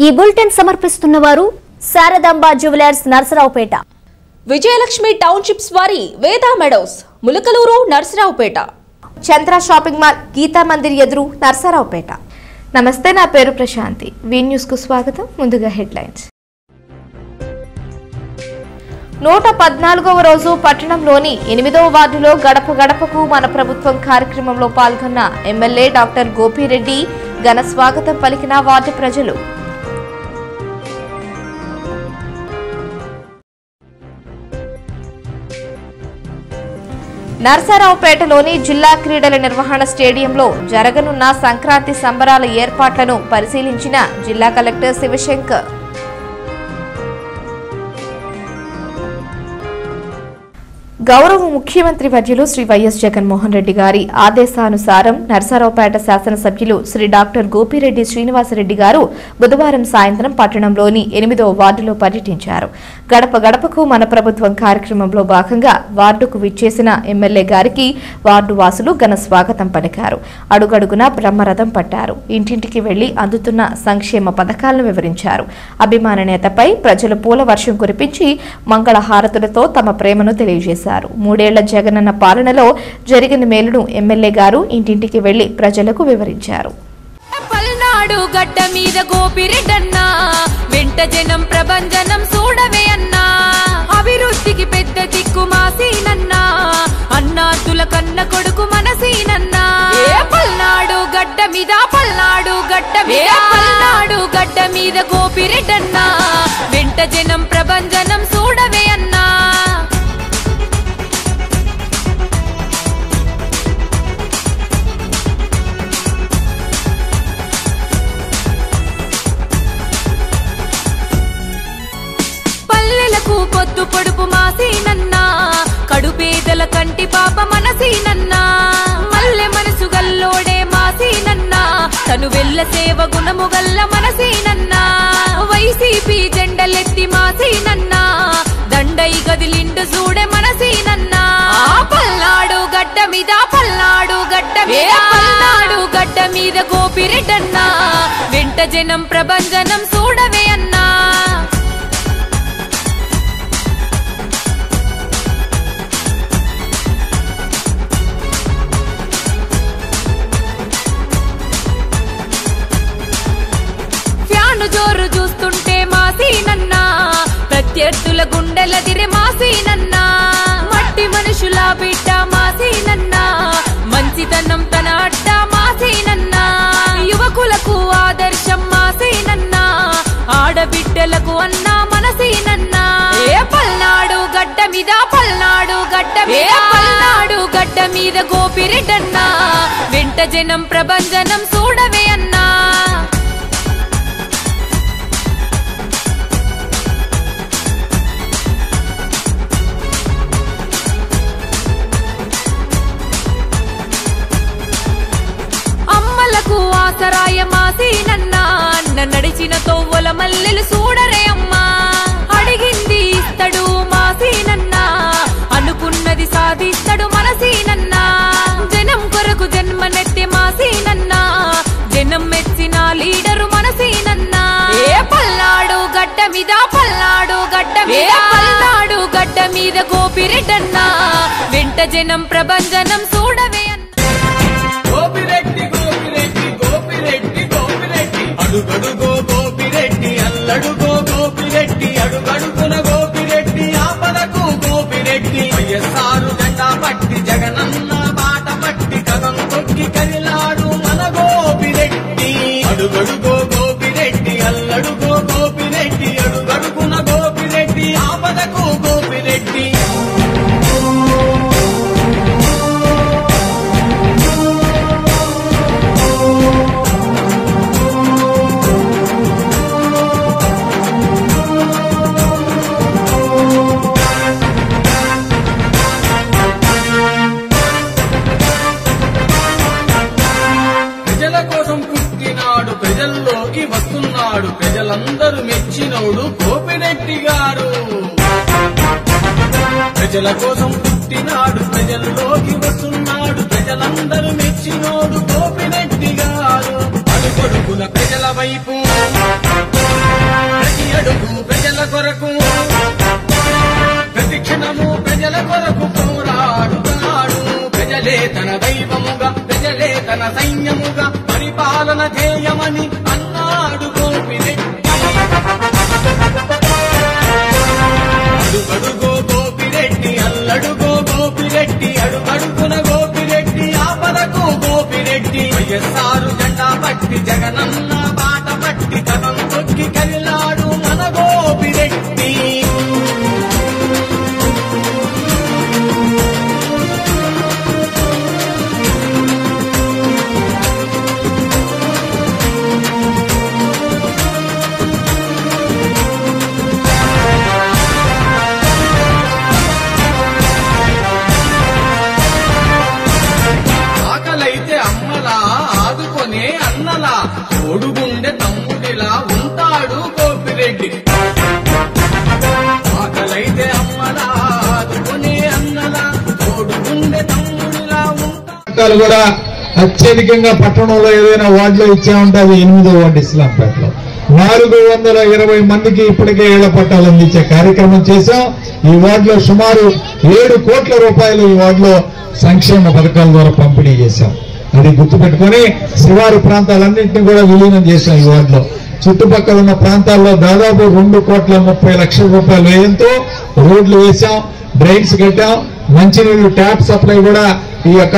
ఈ బులెటిన్ సమర్పిస్తున్న వారు శారదాంబ జ్యువెలర్స్ నరసరావుపేట. విజయలక్ష్మి టౌన్షిప్స్ వారి Veda meadows Mulakaluru Narasaraopet. Chandra shopping mall Geeta Mandir ఎదురు నర్సరావుపేట. నమస్తే నా పేరు ప్రశాంతి. వి న్యూస్కు స్వాగతం. ముందుగా హెడ్లైన్స్. నూట పద్నాలుగవ రోజు పట్టణంలోని ఎనిమిదవ వార్డులో గడప గడపకు మన ప్రభుత్వం కార్యక్రమంలో పాల్గొన్న ఎమ్మెల్యే డాక్టర్ గోపిరెడ్డి ఘన స్వాగతం పలికిన వార్డు ప్రజలు. నర్సారావుపేటలోని జిల్లా క్రీడల నిర్వహణ స్టేడియంలో జరగనున్న సంక్రాంతి సంబరాల ఏర్పాట్లను పరిశీలించిన జిల్లా కలెక్టర్ శివశంకర్. గౌరవ ముఖ్యమంత్రి వర్యులు శ్రీ వైఎస్ జగన్మోహన్ రెడ్డి గారి ఆదేశానుసారం నర్సరావుపేట శాసనసభ్యులు శ్రీ డాక్టర్ గోపిరెడ్డి శ్రీనివాసరెడ్డి గారు బుధవారం సాయంత్రం పట్టణంలోని ఎనిమిదో వార్డులో పర్యటించారు. గడప గడపకు మన ప్రభుత్వం కార్యక్రమంలో భాగంగా వార్డుకు విచ్చేసిన ఎమ్మెల్యే గారికి వార్డు వాసులు ఘన స్వాగతం పలికారు. అడుగడుగున బ్రహ్మరథం పట్టారు. ఇంటింటికి వెళ్ళి అందుతున్న సంక్షేమ పథకాలను వివరించారు. అభిమాన నేతపై ప్రజలు పూల వర్షం కురిపించి మంగళ హారతులతో తమ ప్రేమను తెలియజేశారు. మూడేళ్ళ జగనన్న పాలనలో జరిగిన మేలును ఎమ్మెల్యే గారు ఇంటింటికి వెళ్ళి ప్రజలకు వివరించారు. పల్నాడు గడ్డ మీద గోపిరెడ్డన్నా వెంట జనం ప్రభంజనం చూడవే అన్నా అభివృద్ధికి పెద్ద దిక్కు మాసీనన్నా అన్నాతుల కన్న కొడుకు మనసీనన్నా. పల్నాడు గడ్డ మీద పల్నాడు గడ్డ మీద పల్నాడు గడ్డ మీద గోపిరెడ్డన్నా. దండై గదిలిండు చూడే మనసీనన్నా. ఆ పల్నాడు గడ్డ మీద పల్నాడు గడ్డ మీద. పల్నాడు గడ్డ మీద గోపిరెడ్డన్నా. వెంట జనం ప్రభంజనం చూడవే యువకులకు ఆదర్శం మాసీనన్నా ఆడబిడ్డలకు అన్నా మనసీనన్నా ఏ పల్నాడు గడ్డ మీద పల్నాడు గడ్డ మీద. పల్నాడు గడ్డ మీద గోపిరెడ్డన్నా. వెంట జనం ప్రభంజనం చూడవే అన్నా. మాసీనన్నా అన్న నడిచిన తొవ్వల మల్లెలు చూడరే అమ్మా. అడిగింది ఇస్తడు మాసీనన్నా అనుకున్నది సాధిస్తాడు మనసీనన్నా జనం కొరకు జన్మనెత్తే మాసీనన్నా జనం మెచ్చిన లీడరు మనసీనన్నా ఏ పల్నాడు గడ్డ మీద పల్నాడు గడ్డ మీద. పల్నాడు గడ్డ మీద గోపిరెడ్డన్నా. వెంట జనం ప్రభంజనం చూడవే అడుగడుగో గోపిరెడ్డి అల్లడుగో గోపిరెడ్డి అడుగడుగున గోపిరెడ్డి ఆపదకు గోపిరెడ్డి. వైఎస్ఆరు జెండా పట్టి జగనన్న బాట పట్టి కదం తొక్కి కదిలాడు మన గోపిరెడ్డి. అడుగడుగో ప్రజల కోసం పుట్టినాడు ప్రజల్లోకి వస్తున్నాడు ప్రజలందరూ మెచ్చినోడు గోపినెట్టి గారు అడుగడుగుల ప్రజల వైపు ప్రతి అడుగు ప్రజల కొరకు. ప్రతి క్షణము ప్రజల కొరకు పోరాడుతాడు. ప్రజలే తన దైవముగా ప్రజలే తన సైన్యముగా పరిపాలన చేయమని జెండా జగనన్న పథకాలు కూడా అత్యధికంగా పట్టణంలో ఏదైనా వార్డులో ఇచ్చామంటే అది ఎనిమిదో వార్డు ఇస్లాంపేటలో నాలుగు వందల ఇరవై మందికి ఇప్పటికే ఏళ్ళ పట్టాలు అందించే కార్యక్రమం చేశాం. ఈ వార్డులో సుమారు ఏడు కోట్ల రూపాయలు ఈ వార్డులో సంక్షేమ పథకాల ద్వారా పంపిణీ చేశాం. అది గుర్తుపెట్టుకొని శివారు ప్రాంతాలన్నింటినీ కూడా విలీనం చేశాం ఈ వార్డులో. చుట్టుపక్కల ఉన్న ప్రాంతాల్లో దాదాపు రెండు కోట్ల ముప్పై లక్షల రూపాయల వ్యయంతో రోడ్లు వేశాం డ్రైన్స్ కట్టాం మంచినీళ్ళు ట్యాప్ సప్లై కూడా ఈ యొక్క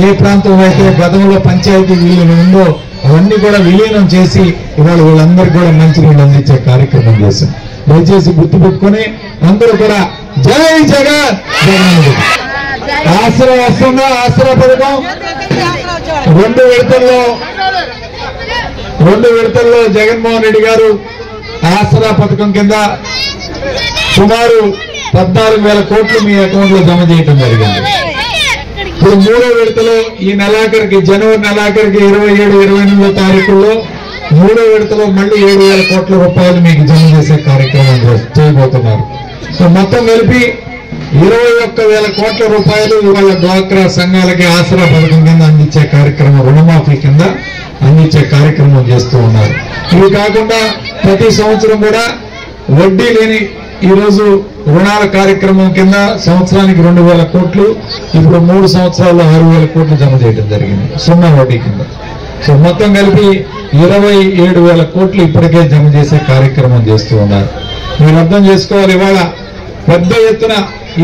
ఏ ప్రాంతం అయితే గతంలో పంచాయతీ విలీనం ఉందో అవన్నీ కూడా విలీనం చేసి ఇవాళ వీళ్ళందరికీ కూడా మంచినీళ్ళు అందించే కార్యక్రమం చేశాం. దయచేసి గుర్తుపెట్టుకొని అందరూ కూడా జై జగన్! జగన్ ఆసరా వస్తుందా? ఆసరా పథకం? రెండు విడతల్లో రెండు విడతల్లో జగన్మోహన్ రెడ్డి గారు ఆసరా పథకం కింద సుమారు పద్నాలుగు వేల కోట్లు మీ అకౌంట్లో జమ చేయడం జరిగింది. ఇప్పుడు మూడో విడతలో ఈ నెలాఖరికి జనవరి నెలాఖరికి ఇరవై ఏడు ఇరవై ఎనిమిదో తారీఖుల్లో మూడో విడతలో మళ్ళీ ఏడు వేల కోట్ల రూపాయలు మీకు జమ చేసే కార్యక్రమం చేయబోతున్నారు. సో మొత్తం కలిపి ఇరవై ఒక్క వేల కోట్ల రూపాయలు ఇవాళ డ్వాక్రా సంఘాలకి ఆసరా పథకం కింద అందించే కార్యక్రమం రుణమాఫీ కింద అందించే కార్యక్రమం చేస్తూ ఉన్నారు. ఇవి కాకుండా ప్రతి సంవత్సరం కూడా వడ్డీ లేని ఈ రోజు రుణాల కార్యక్రమం కింద సంవత్సరానికి రెండు వేల కోట్లు ఇప్పుడు మూడు సంవత్సరాల్లో ఆరు వేల కోట్లు జమ చేయడం జరిగింది సున్నా వడ్డీ కింద. సో మొత్తం కలిపి ఇరవై ఏడు వేల కోట్లు ఇప్పటికే జమ చేసే కార్యక్రమం చేస్తూ ఉన్నారు. మీరు అర్థం చేసుకోవాలి ఇవాళ పెద్ద ఎత్తున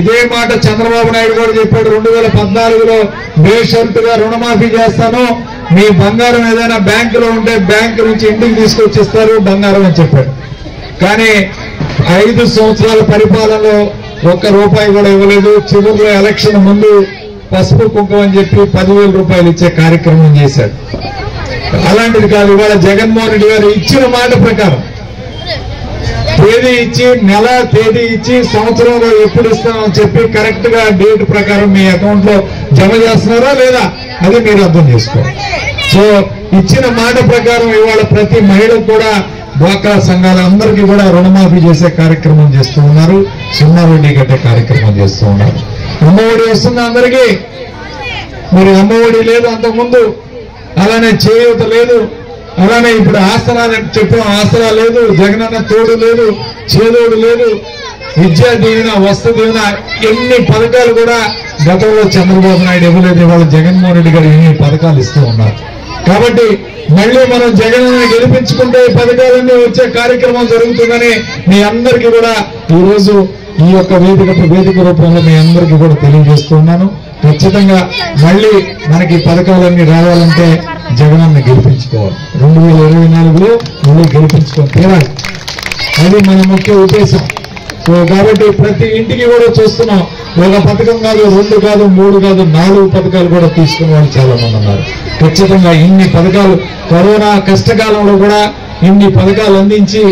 ఇదే మాట చంద్రబాబు నాయుడు కూడా చెప్పాడు రెండు వేల పద్నాలుగులో బేషరతుగా రుణమాఫీ చేస్తాను మీ బంగారం ఏదైనా బ్యాంకులో ఉంటే బ్యాంకు నుంచి ఇంటికి తీసుకొచ్చిస్తారు బంగారం అని చెప్పాడు. కానీ ఐదు సంవత్సరాల పరిపాలనలో ఒక్క రూపాయి కూడా ఇవ్వలేదు. చివరిలో ఎలక్షన్ ముందు పసుపు కుంకుమ అని చెప్పి పదివేల రూపాయలు ఇచ్చే కార్యక్రమం చేశాడు. అలాంటిది కాదు ఇవాళ జగన్మోహన్ రెడ్డి గారు ఇచ్చిన మాట ప్రకారం తేదీ ఇచ్చి నెల తేదీ ఇచ్చి సంవత్సరంలో ఎప్పుడు ఇస్తామని చెప్పి కరెక్ట్గా డేట్ ప్రకారం మీ అకౌంట్లో జమ చేస్తున్నారా లేదా అది మీరు అర్థం చేసుకోవాలి. సో ఇచ్చిన మాట ప్రకారం ఇవాళ ప్రతి మహిళకు కూడా డ్వాక్రా సంఘాలందరికీ కూడా రుణమాఫీ చేసే కార్యక్రమం చేస్తూ ఉన్నారు. సున్నా వడ్డీ కట్టే కార్యక్రమం చేస్తూ ఉన్నారు. అమ్మఒడి వస్తుంది అందరికీ. మరి అమ్మఒడి లేదు అంతకుముందు. అలానే చేయూత లేదు. అలానే ఇప్పుడు ఆసరా అని చెప్పాం ఆసరా లేదు జగనన్న తోడు లేదు చేదోడు లేదు. విద్యా దీవెన వస్తు దీవెన ఎన్ని పథకాలు కూడా గతంలో చంద్రబాబు నాయుడు ఇవ్వలేదు. ఇవాళ జగన్మోహన్ రెడ్డి గారు ఎన్ని పథకాలు ఇస్తూ ఉన్నారు. కాబట్టి మళ్ళీ మనం జగన్ గెలిపించుకుంటే ఈ పథకాలన్నీ వచ్చే కార్యక్రమం జరుగుతుందని మీ అందరికీ కూడా ఈ రోజు ఈ యొక్క వేదిక వేదిక రూపంలో మీ అందరికీ కూడా తెలియజేస్తున్నాను ఖచ్చితంగా మళ్ళీ మనకి పథకాలన్నీ రావాలంటే జగనన్న గెలిపించుకోవాలి. రెండు వేల ఇరవై నాలుగులో మళ్ళీ గెలిపించుకొని తీరాలి. అది మన ముఖ్య ఉద్దేశం. సో కాబట్టి ప్రతి ఇంటికి కూడా చూస్తున్నాం. ఒక పథకం కాదు రెండు కాదు మూడు కాదు నాలుగు పథకాలు కూడా తీసుకున్న వాళ్ళు చాలా మంది ఉన్నారు. ఖచ్చితంగా ఇన్ని పథకాలు కరోనా కష్టకాలంలో కూడా ఇన్ని పథకాలు అందించి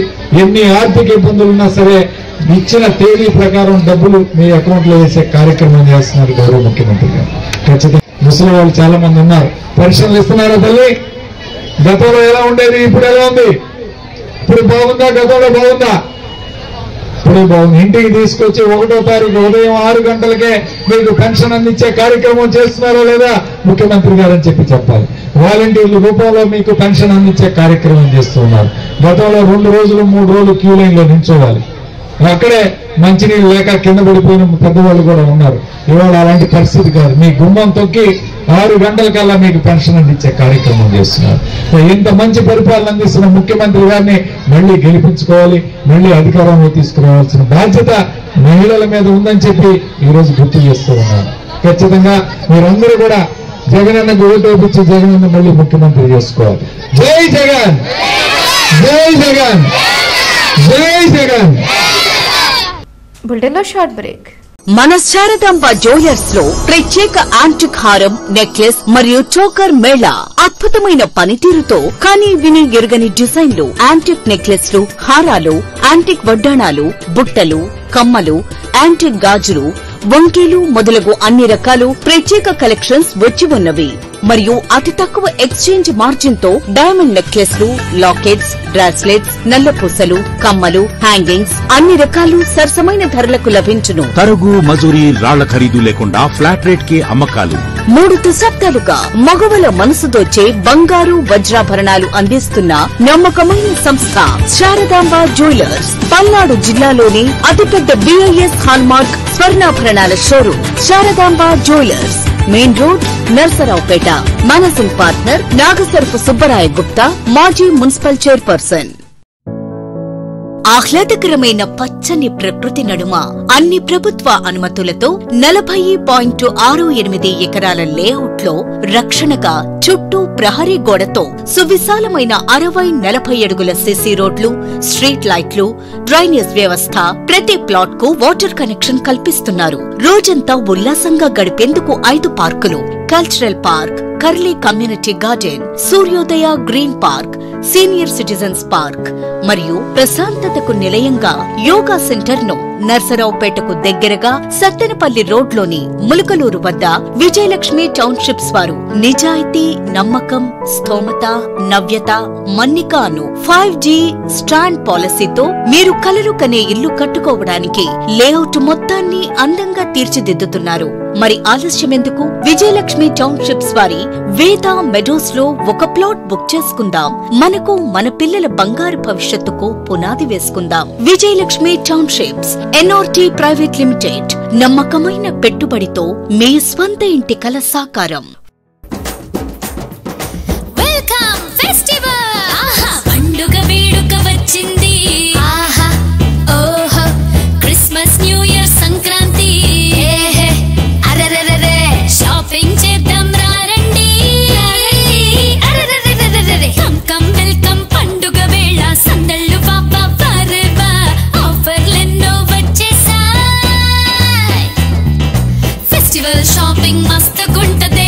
ఎన్ని ఆర్థిక ఇబ్బందులు ఉన్నా సరే ఇచ్చిన తేదీ ప్రకారం డబ్బులు మీ అకౌంట్లో వేసే కార్యక్రమం చేస్తున్నారు గౌరవ ముఖ్యమంత్రి గారు. ఖచ్చితంగా ముసలి వాళ్ళు చాలా మంది ఉన్నారు. పెన్షన్లు ఇస్తున్నారా తల్లి? గతంలో ఎలా ఉండేది? ఇప్పుడు ఎలా ఉంది? ఇప్పుడు బాగుందా? గతంలో బాగుందా? ఇప్పుడు బాగుంది. ఇంటికి తీసుకొచ్చి ఒకటో తారీఖు ఉదయం ఆరు గంటలకే మీకు పెన్షన్ అందించే కార్యక్రమం చేస్తున్నారో లేదా? ముఖ్యమంత్రి గారు అని చెప్పి చెప్పాలి. వాలంటీర్ల రూపంలో మీకు పెన్షన్ అందించే కార్యక్రమం చేస్తున్నారు. గతంలో రెండు రోజులు మూడు రోజులు క్యూ లైన్లో నిల్చోవాలి. అక్కడే మంచినీళ్ళు లేక కింద పడిపోయిన పెద్దవాళ్ళు కూడా ఉన్నారు. ఇవాళ అలాంటి పరిస్థితి కాదు. మీ గుమ్మం తొక్కి ఆరు గంటల కల్లా మీకు పెన్షన్ అందించే కార్యక్రమం చేస్తున్నారు. ఇంత మంచి పరిపాలన అందిస్తున్న ముఖ్యమంత్రి గారిని మళ్ళీ గెలిపించుకోవాలి మళ్ళీ అధికారంలో తీసుకురావాల్సిన బాధ్యత మహిళల మీద ఉందని చెప్పి ఈ రోజు గుర్తు చేస్తూ ఉన్నాను. ఖచ్చితంగా మీరందరూ కూడా జగనన్నకు ఓటు వేపించి జగనన్న మళ్ళీ ముఖ్యమంత్రి చేసుకోవాలి. జై జగన్! జై జగన్! జై జగన్! బులెటిన్లో షార్ట్ బ్రేక్. మన శారదాంబ జ్యువెలర్స్లో ప్రత్యేక యాంటిక్ హారం నెక్లెస్ మరియు చోకర్ మేళా అద్భుతమైన పనితీరుతో కానీ విని ఎరుగని డిజైన్లు యాంటిక్ నెక్లెస్లు హారాలు యాంటిక్ వడ్డాణాలు బుట్టలు కమ్మలు యాంటిక్ గాజులు వంకీలు మొదలగు అన్ని రకాలు ప్రత్యేక కలెక్షన్స్ వచ్చి ఉన్నవి. మరియు అతి తక్కువ ఎక్స్చేంజ్ మార్జిన్తో డైమండ్ నెక్లెస్లు లాకెట్స్ బ్రాస్లెట్స్ నల్లపూసలు కమ్మలు హ్యాంగింగ్స్ అన్ని రకాలు సరసమైన ధరలకు లభించును. తరుగు మజూరీ రాళ్ళ ఖరీదు లేకుండా ఫ్లాట్ రేట్కి అమ్మకాలు. మూడు దశాబ్దాలుగా మగవల మనసు దోచే బంగారు వజ్రాభరణాలు అందిస్తున్న నమ్మకమైన సంస్థ శారదాంబ జ్యువెలర్స్. పల్నాడు జిల్లాలోని అతిపెద్ద BIS hallmark స్వర్ణాభరణాల showroom Sharadamba jewellers. Main road Narasaraopet managing partner Nagasarapu Subbaraya Gupta మాజీ మున్సిపల్ చైర్పర్సన్. ఆహ్లాదకరమైన పచ్చని ప్రకృతి నడుమ అన్ని ప్రభుత్వ అనుమతులతో నలభై పాయింట్ ఆరు ఎనిమిది ఎకరాల లేఅవుట్లో రక్షణగా చుట్టూ ప్రహరీ గోడతో సువిశాలమైన అరవై నలభై అడుగుల సిసి రోడ్లు స్ట్రీట్ లైట్లు డ్రైనేజ్ వ్యవస్థ ప్రతి ప్లాట్కు వాటర్ కనెక్షన్ కల్పిస్తున్నారు. రోజంతా ఉల్లాసంగా గడిపేందుకు ఐదు పార్కులు. Cultural park curly community garden Suryodaya green park senior citizens park మరియు ప్రశాంతతకు నిలయంగా యోగా సెంటర్ను నర్సరావుపేటకు దగ్గరగా సత్తెనపల్లి రోడ్లోని ములకలూరు వద్ద విజయలక్ష్మి టౌన్షిప్స్ వారు నిజాయితీ నమ్మకం స్థోమత నవ్యత మన్నిక అను ఫైవ్ జీ స్టాండ్ పాలసీతో మీరు కలలు కనే ఇల్లు కట్టుకోవడానికి లేఅవుట్ మొత్తాన్ని అందంగా తీర్చిదిద్దుతున్నారు. మరి ఆలస్యం ఎందుకు? విజయలక్ష్మి టౌన్షిప్స్ వారి వేద మెడోస్లో ఒక ప్లాట్ బుక్ చేసుకుందాం. మనకు మన పిల్లల బంగారు భవిష్యత్తుకు పునాది వేసుకుందాం. Vijayalakshmi townships NRT private limited నమ్మకమైన పెట్టుబడితో మీ స్వంత ఇంటి కల సాకారం. షాపింగ్ మస్తు గుంటది.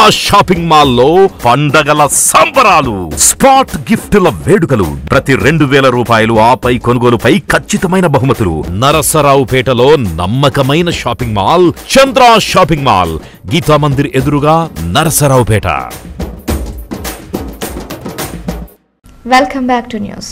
మెగా షాపింగ్ మాల్లో పండగల సంబరాలు స్పాట్ గిఫ్టుల వేడుకలు ప్రతి రెండు వేల రూపాయలు ఆపై కొనుగోలుపై ఖచ్చితమైన బహుమతులు. నరసరావుపేటలో నమ్మకమైన shopping mall Chandra shopping mall. Geeta Mandir ఎదురుగా Narasaraopet. Welcome back to news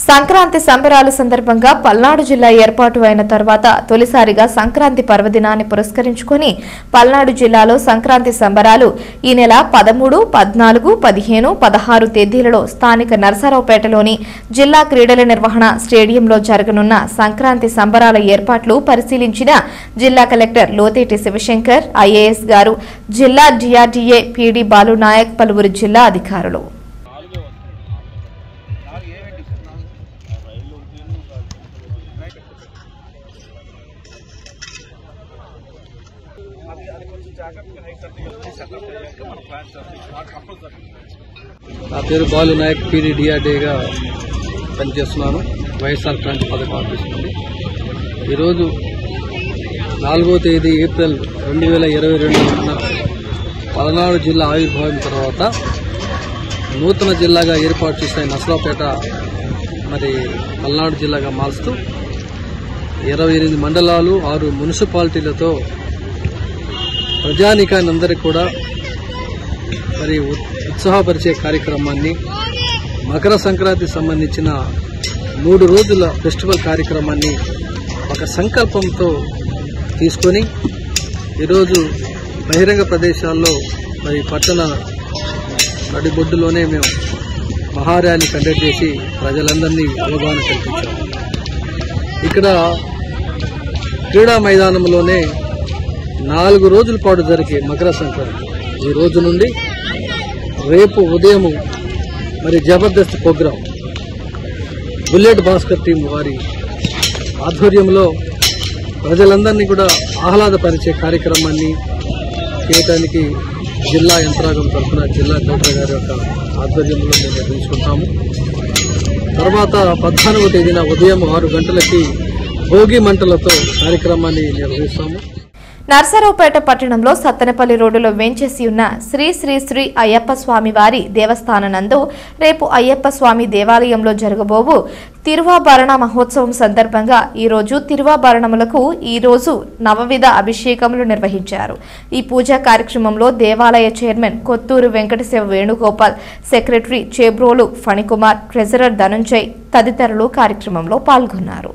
Sankranti సంబరాల సందర్భంగా పల్నాడు జిల్లా ఏర్పాటు అయిన తర్వాత తొలిసారిగా సంక్రాంతి పర్వదినాన్ని పురస్కరించుకొని పల్నాడు జిల్లాలో సంక్రాంతి సంబరాలు ఈ నెల పదమూడు పద్నాలుగు పదిహేను పదహారు తేదీలలో స్థానిక నరసరావుపేటలోని జిల్లా క్రీడల నిర్వహణ స్టేడియంలో జరగనున్న సంక్రాంతి సంబరాల ఏర్పాట్లు పరిశీలించిన జిల్లా కలెక్టర్ లోతేటి శివశంకర్ ఐఏఎస్ గారు జిల్లా డిఆర్డీఏ పీడీ బాలునాయక్ పలువురు జిల్లా అధికారులు. నా పేరు బాలు నాయక్ పీడీ డిఆర్డీగా పనిచేస్తున్నాను. వైఎస్ఆర్ క్రాంతి పథకం ఆఫీస్తుంది ఈరోజు నాలుగో తేదీ ఏప్రిల్ రెండు వేల ఇరవై రెండు పదనాడు జిల్లా ఆవిర్భావం తర్వాత నూతన జిల్లాగా ఏర్పాటు చేసిన నసరాపేట మరి పల్నాడు జిల్లాగా మారుస్తూ ఇరవై ఎనిమిది మండలాలు ఆరు మున్సిపాలిటీలతో ప్రజానికాన్ని అందరికీ కూడా మరి ఉత్సాహపరిచే కార్యక్రమాన్ని మకర సంక్రాంతి సంబంధించిన మూడు రోజుల ఫెస్టివల్ కార్యక్రమాన్ని ఒక సంకల్పంతో తీసుకొని ఈరోజు బహిరంగ ప్రదేశాల్లో మరి పట్టణ నడిబొడ్డులోనే మేము మహార్యాలి కండక్ట్ చేసి ప్రజలందరినీ అవగాహన కల్పించాము ఇక్కడ క్రీడా మైదానంలోనే నాలుగు రోజుల పాటు జరిగే మకర సంక్రాంతి. ఈ రోజు నుండి రేపు ఉదయం మరి Jabardasth program. Bullet Bhaskar team వారి ఆధ్వర్యంలో ప్రజలందరినీ కూడా ఆహ్లాదపరిచే కార్యక్రమాన్ని చేయటానికి జిల్లా యంత్రాంగం తరఫున జిల్లా కలెక్టర్ గారి యొక్క ఆధ్వర్యంలో మేము నిర్వహించుకుంటాము. తర్వాత పద్నాలుగో తేదీన ఉదయం ఆరు గంటలకి భోగి మంటలతో కార్యక్రమాన్ని నిర్వహిస్తాము. నర్సరావుపేట పట్టణంలో సత్తెనపల్లి రోడ్డులో వేంచేసి ఉన్న శ్రీ శ్రీ శ్రీ అయ్యప్ప స్వామి వారి దేవస్థాననందు రేపు అయ్యప్ప స్వామి దేవాలయంలో జరగబోవు తిరువాభరణ మహోత్సవం సందర్భంగా ఈరోజు తిరువాభరణములకు ఈరోజు నవవిధ అభిషేకములు నిర్వహించారు. ఈ పూజా కార్యక్రమంలో దేవాలయ chairman Kotturu Venkatasiva Venugopal secretary Chebrolu Phanikumar treasurer Dhanunjay తదితరులు కార్యక్రమంలో పాల్గొన్నారు.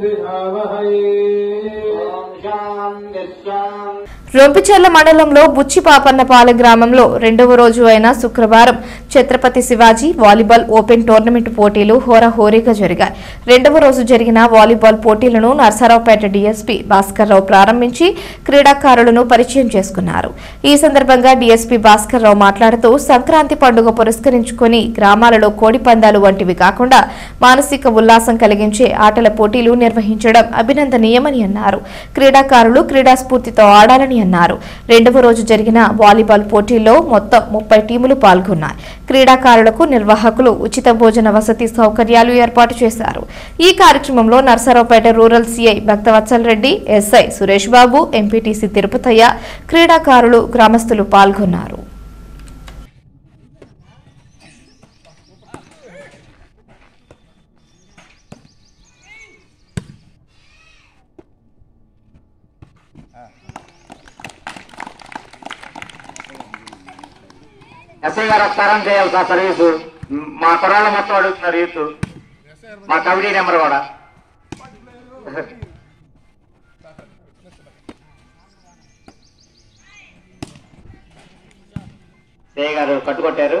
சதா రొంపిచెర్ల మండలంలో బుచ్చిపాపన్నపాలె గ్రామంలో రెండవ రోజు అయిన శుక్రవారం Chhatrapati Shivaji volleyball open tournament పోటీలు హోరాహోరీగా జరిగాయి. రెండవ రోజు జరిగిన వాలీబాల్ పోటీలను నర్సారావుపేట డీఎస్పీ భాస్కర్రావు ప్రారంభించి క్రీడాకారులను పరిచయం చేసుకున్నారు. ఈ సందర్భంగా డీఎస్పీ భాస్కర్రావు మాట్లాడుతూ సంక్రాంతి పండుగ పురస్కరించుకొని గ్రామాలలో కోడి పందాలు వంటివి కాకుండా మానసిక ఉల్లాసం కలిగించే ఆటల పోటీలు నిర్వహించడం అభినందనీయమని అన్నారు. క్రీడాకారులు క్రీడా స్ఫూర్తితో ఆడాలని అన్నారు. రెండవ రోజు జరిగిన వాలీబాల్ పోటీల్లో మొత్తం ముప్పై టీములు పాల్గొన్నాయి. క్రీడాకారులకు నిర్వాహకులు ఉచిత భోజన వసతి సౌకర్యాలు ఏర్పాటు చేశారు. ఈ కార్యక్రమంలో Narasaraopet rural CI Bhaktavatsal Reddy SI Suresh Babu MPTC Tirupathaiah క్రీడాకారులు గ్రామస్తులు పాల్గొన్నారు. ఎస్ఐ గారు ఒకసారి చేయాలి సార్ సర్వీసు. మా కుర్రాళ్ళు మొత్తం అడుగుతున్నారు యూత్ మా కమిటీ నెంబర్ కూడా. సేయ్ గారు కట్టుకొట్టారు.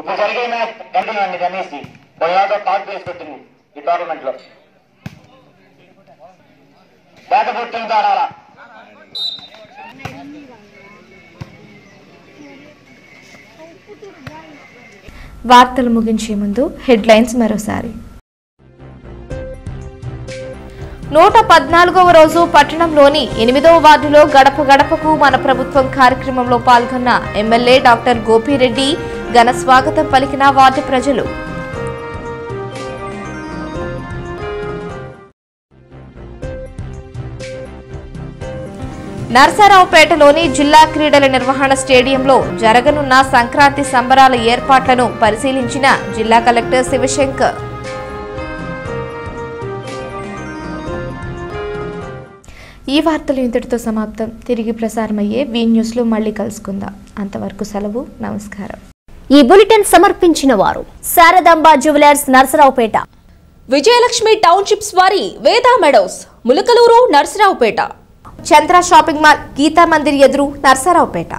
ఇప్పుడు జరిగే మ్యాచ్ కంటిన్యూ అండి రమేష్ బొల్లాతో టాప్ చేసి పెట్టింది ఈ టోర్నమెంట్లో. వేట పుట్టింది ఆడాలా వార్తలు ముగించే ముందు హెడ్లైన్స్ మరోసారి. నూట పద్నాలుగవ రోజు పట్టణంలోని ఎనిమిదవ వార్డులో గడప గడపకు మన ప్రభుత్వం కార్యక్రమంలో పాల్గొన్న ఎమ్మెల్యే డాక్టర్ గోపిరెడ్డి ఘన స్వాగతం పలికిన వార్డు ప్రజలు. నర్సారావుపేటలోని జిల్లా క్రీడల నిర్వహణ స్టేడియంలో జరగనున్న సంక్రాంతి సంబరాల ఏర్పాట్లను పరిశీలించిన జిల్లా కలెక్టర్ శివశంకర్. ఈ వార్తలు ఇంతటితో సమాప్తం. తిరిగి ప్రసారమయ్యే వీ న్యూస్లో మళ్ళీ కలుసుకుందాం. అంతవరకు సెలవు నమస్కారం. ఈ బులెటిన్ సమర్పించిన వారు శారదాంబ జ్యువెలర్స్ నర్సరావుపేట. విజయలక్ష్మి టౌన్షిప్స్ వారి Veda meadows Mulakaluru Narasaraopet. Chandra shopping mall Geeta Mandir ఎదురు నర్సారావుపేట.